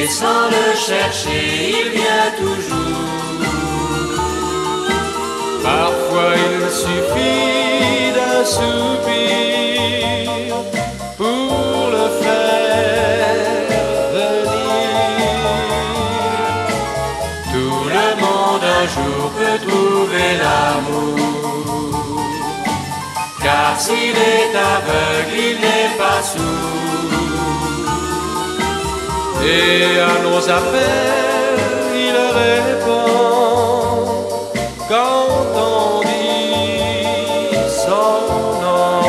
Et sans le chercher, il vient toujours. Parfois il suffit d'un soupir pour le faire venir. Tout le monde un jour peut trouver l'amour. Car s'il est aveugle, il n'est pas sourd. Et à nos appels, il répond quand on dit son nom.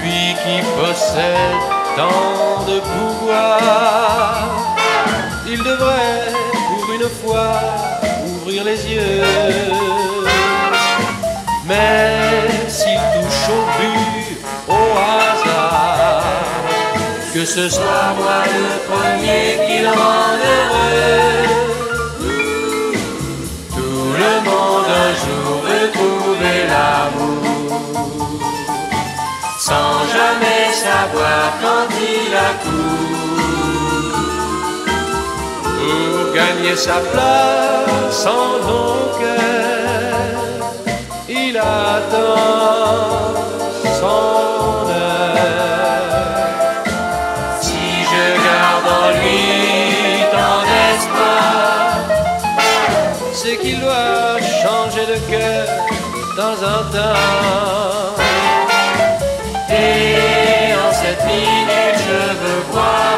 Lui qui possède tant de pouvoir, il devrait pour une fois ouvrir les yeux. Que ce soit moi le premier qui le rend heureux. Tout le monde un jour veut trouver l'amour. Sans jamais savoir quand il accourt. pour gagner sa place en nos cœurs, il attend temps en temps. et en cette minute je veux voir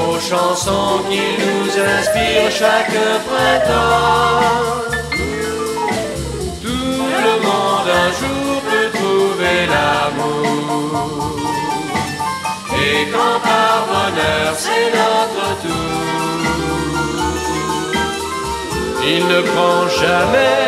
aux chansons qui nous inspirent chaque printemps. Tout le monde un jour peut trouver l'amour. Et quand par bonheur c'est notre tour. Il ne prend jamais